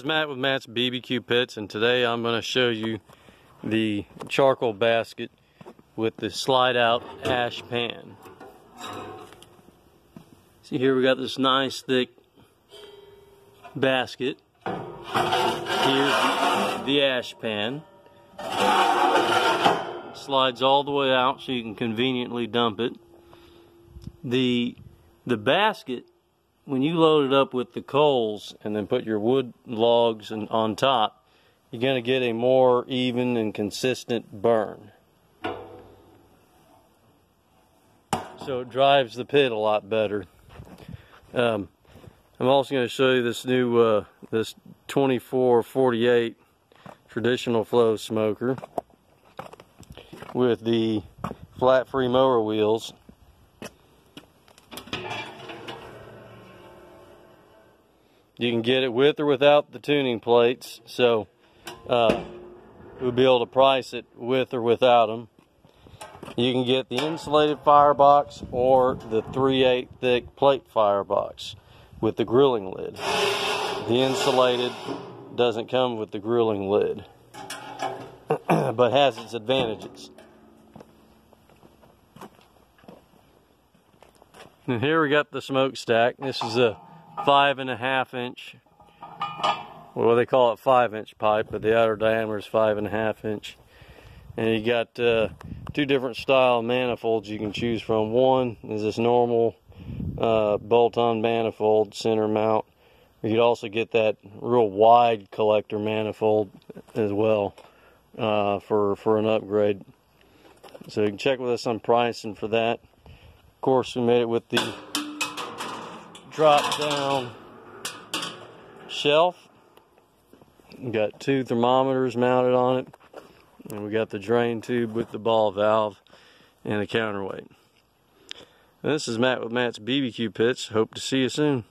Is Matt with Matt's BBQ Pits and today I'm going to show you the charcoal basket with the slide out ash pan. See here we got this nice thick basket. Here's the ash pan. Slides all the way out so you can conveniently dump it. The the basket when you load it up with the coals and then put your wood logs and on top, you're going to get a more even and consistent burn. So it drives the pit a lot better. Um, I'm also going to show you this new uh, this 2448 traditional flow smoker with the flat free mower wheels You can get it with or without the tuning plates, so uh, we'll be able to price it with or without them. You can get the insulated firebox or the 3/8 thick plate firebox with the grilling lid. The insulated doesn't come with the grilling lid, but has its advantages. And here we got the smokestack. This is a five and a half inch, well they call it five inch pipe, but the outer diameter is five and a half inch. And you got uh, two different style manifolds you can choose from. One is this normal uh, bolt-on manifold center mount. You could also get that real wide collector manifold as well uh, for for an upgrade. So you can check with us on pricing for that. Of course, we made it with the drop down shelf. We got two thermometers mounted on it. And we got the drain tube with the ball valve and the counterweight. This is Matt with Matt's BBQ Pits. Hope to see you soon.